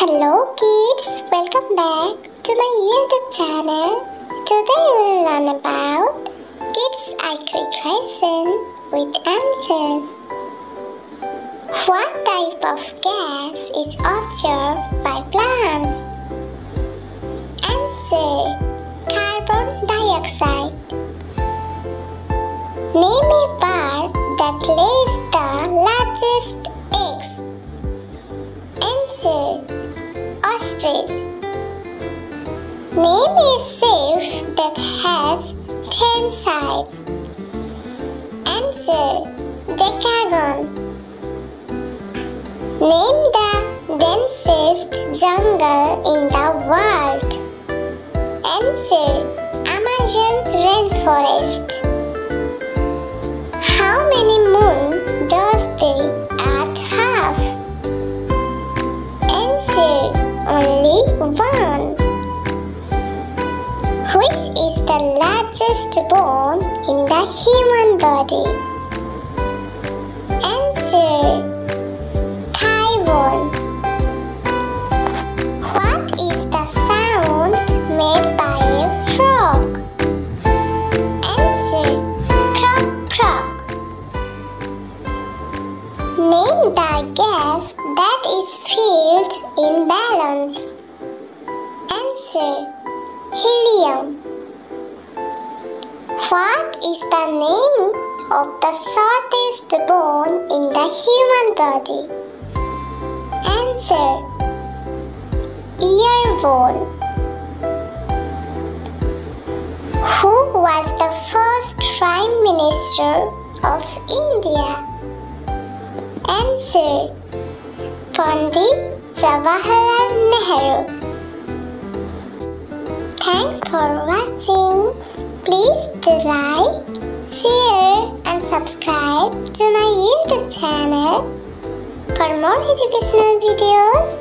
Hello kids, welcome back to my YouTube channel. Today we'll learn about Kids IQ question with answers. What type of gas is observed by plants? Answer Carbon dioxide. Name a bird that lays the largest Name a safe that has 10 sides. Answer Decagon. Name the densest jungle in the world. Answer Amazon rainforest. How many moon does the earth have? Answer only one. Largest bone in the human body? Answer thigh bone. What is the sound made by a frog? Answer croak croak. Name the gas that is filled in balloons. Answer Helium. What is the name of the shortest bone in the human body? Answer Ear bone. Who was the first Prime Minister of India? Answer Pandit Jawaharlal Nehru. Thanks for watching. YouTube channel for more educational videos.